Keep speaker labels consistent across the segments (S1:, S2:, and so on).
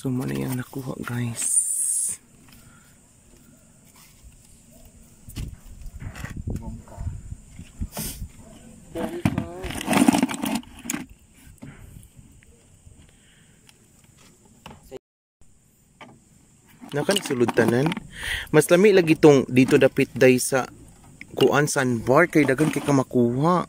S1: So, mo na yung nakuha, guys.
S2: Bongka.
S1: Naka nagsulod tanan. Mas lami lagi tong dito dapit day sa kuan sandbar kay dagan kay ka makuha.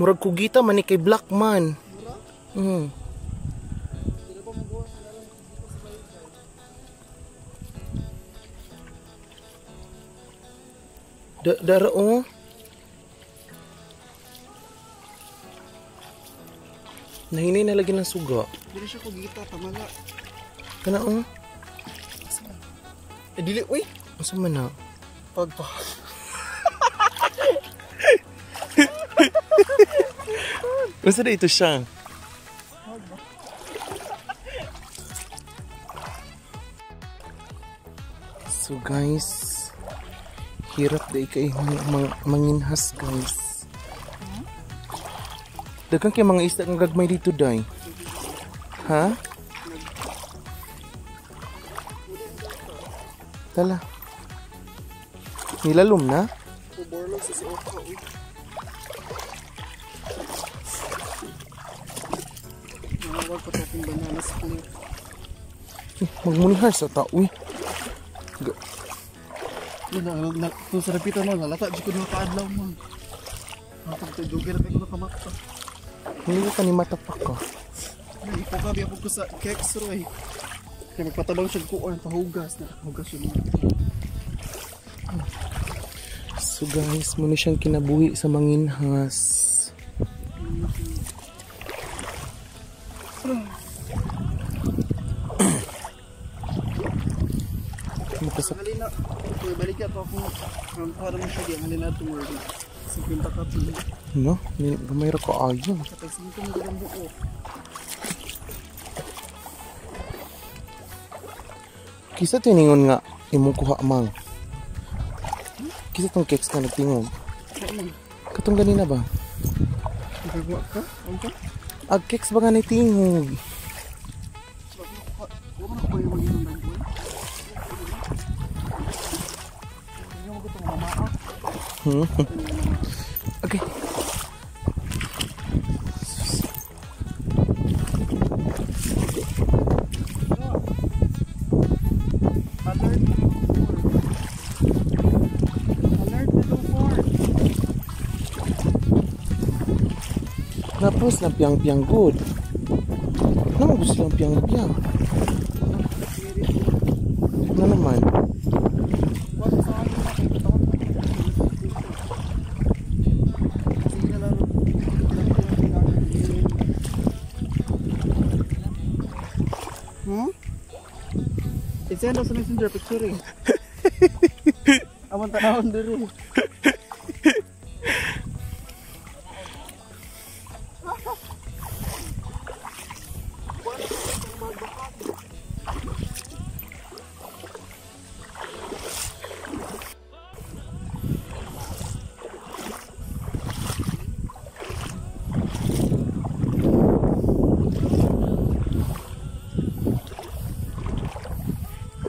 S1: Murag kugita man ni kay Black man. Mm. Da dara oh. Nahinay na lagi ng suga.
S2: Dili siya ko gita tamaga.
S1: Kana oh. Eh dili uy. Asa man na?
S2: Pagpa.
S1: Basta na ito siya. So guys, hirap day kay mang, mang- manginhas guys. Dagan kay mga isda nga gagmay dito day. Ha? Tala. Nilalom na?
S2: Kuborlo sa si Oka. Toping banana split.
S1: Eh, Magmunihas sa tao eh.
S2: Yun na, na, kung sa repitan mo, nalata, di ko na kaadlaw mo. Kapag ito, joker na ko nakamakta.
S1: Hindi ka ni matapak ka.
S2: Ay, ipakabi ako ko sa keks roy. Kaya magpatabang siya kuon, pahugas na. Hugas yun.
S1: So guys, muna siyang kinabuhi sa manginhas. Makasak
S2: Halina, kung balik ka ako, ang para mo siya, ang halina tumurdi. Sa pinta ka pili.
S1: no? Ni- Gamay ra ko ayo.
S2: Sa pagsingko mo ng buo.
S1: Kisa tiningon nga imong kuha mang. Kisa tong cakes ka nagtingon. Katong ganina ba?
S2: Nagagawa ka? Ano ka?
S1: Agkeks ba nga ni Oke. Okay. Kenapa senang piang-piang good? Kenapa gusto
S2: ng piang-piang? send us a messenger picturing. Amon tanahon dulu.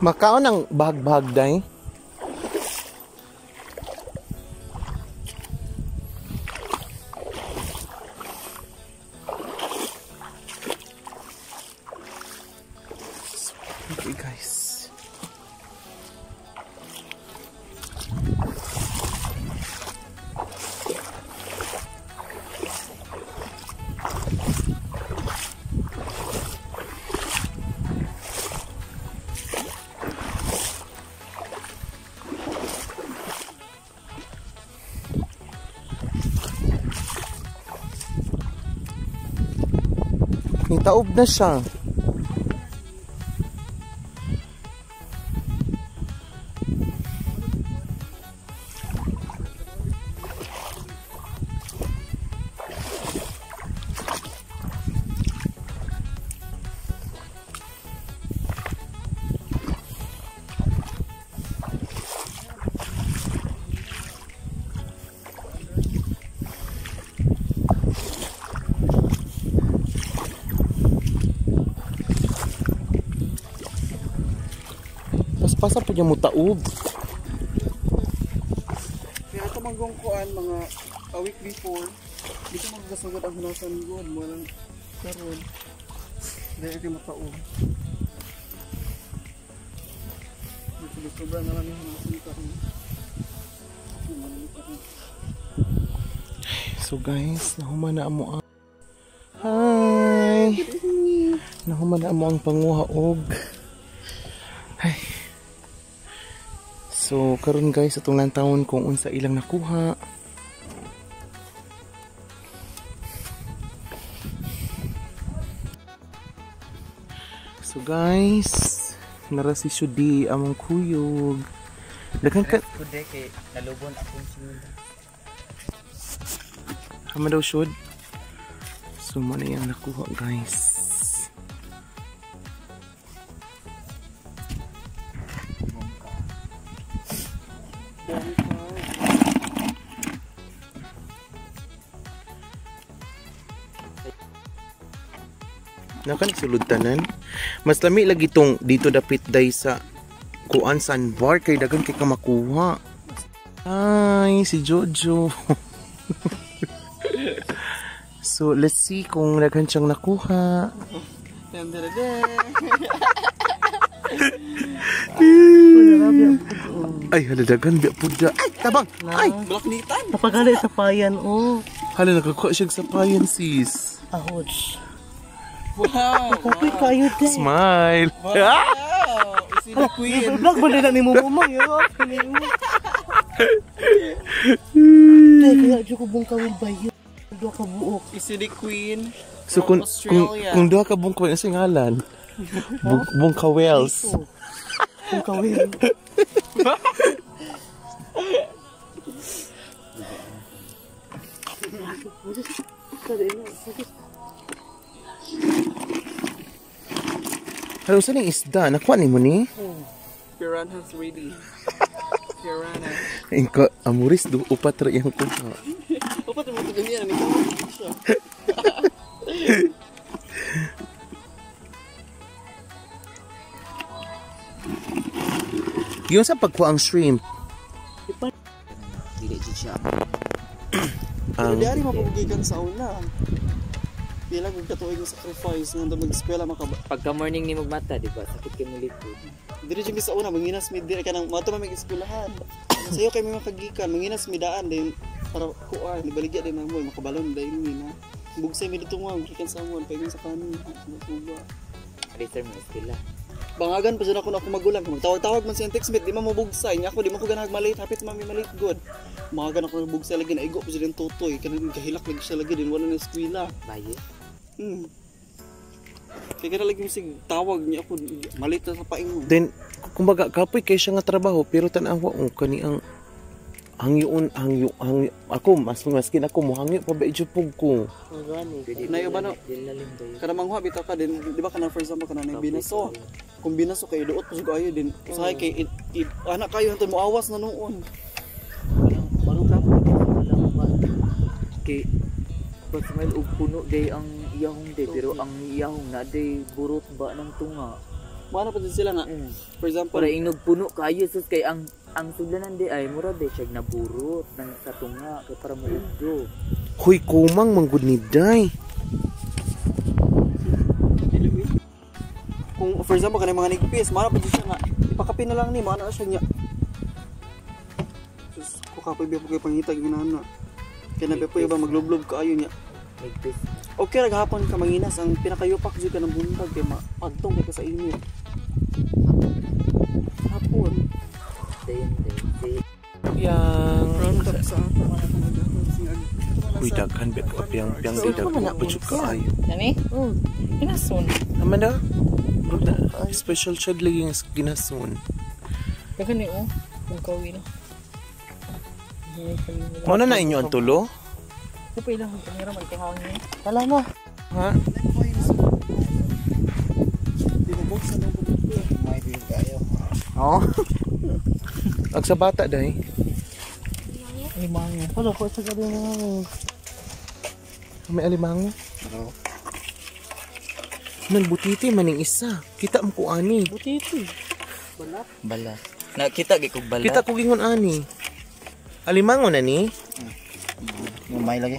S1: Makaon ang bahag-bahag day. Nitaob na siya. Pasa po niya mo taob.
S2: Kaya ito manggong kuan mga a week before. Dito magkasugod ang hanasan ko. Walang karon. Dahil ito mataog. Dito sobrang na lang yung hanasan ko.
S1: So guys, nahuman na amo ang Hi. Nahuman na amo ang panguha So karon guys, atong lang taon kung unsa ilang nakuha. So guys, nara si Shudi among kuyog. Daghan ka
S3: Kude kay nalubon akong sinunda.
S1: Hama daw should. So mo na yung nakuha guys. Nakan sulod tanan. Mas lami lagi tong dito dapit day sa kuan sandbar kay dagan kay ka makuha. Ay, si Jojo. so, let's see kung daghan siyang nakuha. Ay, hala daghan biya puda. Ay, tabang. Ay,
S2: Blaknitan!
S3: Napagali sa payan oh.
S1: hala nakakuha siya sa payan sis.
S3: Ahots.
S2: Wow!
S3: Kapit kayo din.
S1: Smile.
S2: Wow! Isi the queen!
S3: Vlog ba nila ni oh. Kanin mo. Tay kaya jud ko bung kawil bayo. Do ka buok.
S2: Isi the queen!
S1: So kung kung,
S2: Australia.
S1: kung duha ka bungkaw ang singalan. Bung, bungkawels.
S3: Bung kawil.
S1: Ano sa ning isda? Nakuha ni mo ni?
S2: Piranha's ready. Piranha.
S1: Ingka amuris do upat ra iyang kuha.
S2: Opa, tumutulong niya. Ano siya?
S1: Yung sa pagkuha ang shrimp,
S4: Dili jud siya.
S1: Ang
S2: di ari mapabugikan sa una. Pila kung katuig yung sacrifice nung mag-eskwela makaba.
S4: Pagka morning ni magmata, di ba? Sakit kay mo likod.
S2: Diri jud sa una manginas mi diri ka nang mato mag eskwelahan. Sayo kay mga kagikan manginas mi daan din para kuan di baligya din mo makabalon dai mi na. Bugsay mi dito mo gikan sa amon paingon sa kanin. Tuba.
S4: Later mo eskwela.
S2: Bangagan pa dyan ako na ako magulang. Magtawag-tawag man siya textmate, di man mabugsay. Niya ako, di man ko ganag malit. Hapit mami malit good. Bangagan ako na bugsay lagi. Naigo pa siya din tutoy. Kanang kahilak lagi siya lagi din. Wala na eskwela.
S4: Baye.
S2: Hmm. Kaya kaya lagi misig tawag niya ako. Malit na sa paingon.
S1: then kumbaga kapoy kay siya nga trabaho pero tanawa oh kani ang hangyoon hangyo hangyo ako mas maskin ako mo hangyo pa ba ijupog ko
S2: Na iba
S4: tayo.
S2: Kada mangha bitaw ka din, di ba kanang for example kanang nang binaso. Kung binaso kay duot pa siya ayo din. Usahay kay it, it, anak kayo nito mo awas na noon.
S4: Parang ka po. Mo ba? Kay Pag smile og puno day ang iyahong day pero ang iyahong na day burot ba ng tunga.
S2: Mana pa din sila nga.
S4: Mm.
S2: For example,
S4: Para inog puno kayo sus kay ang ang sudlanan day ay mura day siya naburot ng sa tunga kay para maudyo.
S1: Hoy kumang manggod ni day.
S2: kung for example kanang mga nigpis, mana pa siya nga. Ipakapin na lang ni mana siya niya. Sus, ko kapoy biya po kay pangitag ginana. Kaya nabi po ba maglublob ka ayo niya.
S4: Nagpis.
S2: Okay ra gahapon ka manginas ang pinakayupak jud ka ng buntag kay mapagtong kay ka sa init. Hapon.
S4: Day.
S1: Yang
S2: sa.
S1: Uy daghan bet ka piyang piyang di daghan pa jud ka?
S3: Hmm. Inason.
S1: Naman na. Wag na. Special siya lagi nga ginason.
S3: Kaya ni oh. Kung kawin.
S1: Mo na na inyo ang tulo?
S3: Kupay lang ang kamera magkahangin. Tala na.
S1: Ha?
S2: Di mo dito. May din kayo.
S1: Oo. Ag sa bata dahi.
S3: Alimango. Wala ko sa alimango.
S1: May alimango? Oo. Nang butiti maning isa. Kita mo ko ani.
S3: Butiti.
S4: Balat. Balat. Nakita gi kog balat.
S1: Kita ko gingon ani. Alimango na ni.
S2: Mm. May lagi.